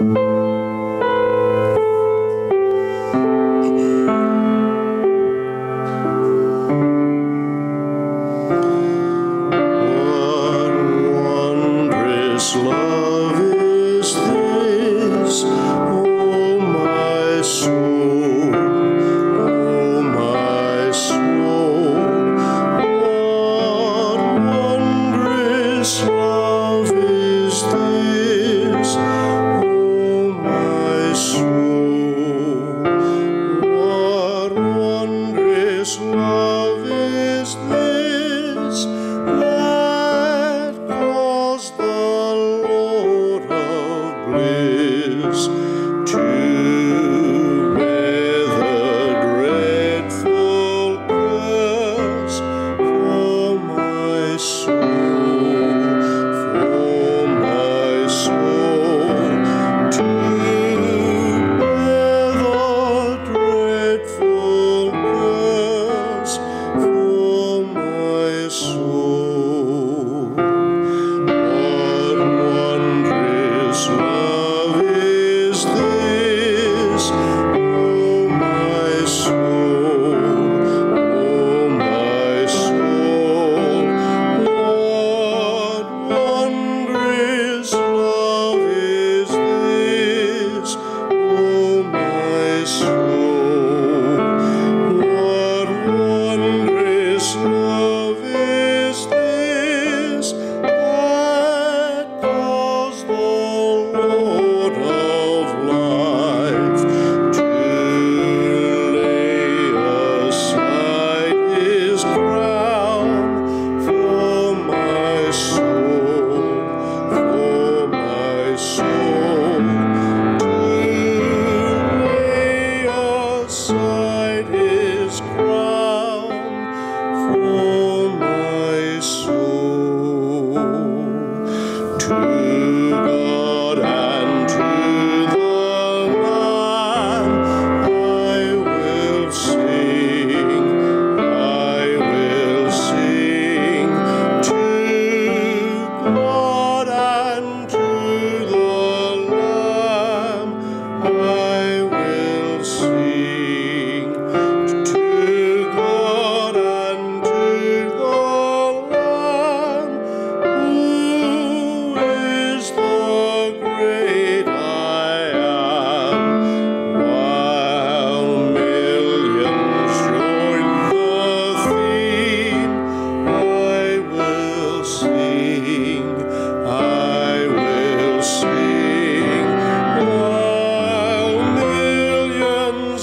eternity I'll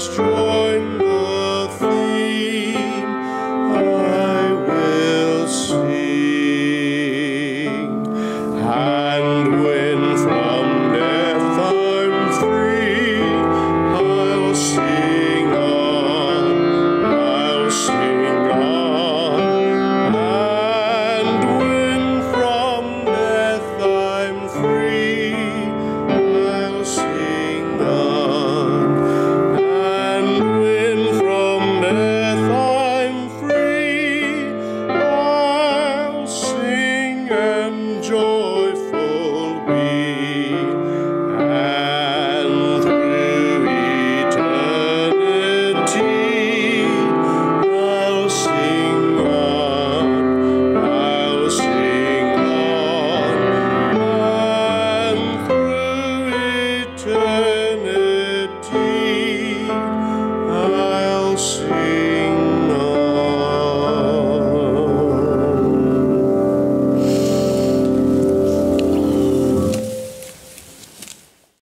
sing.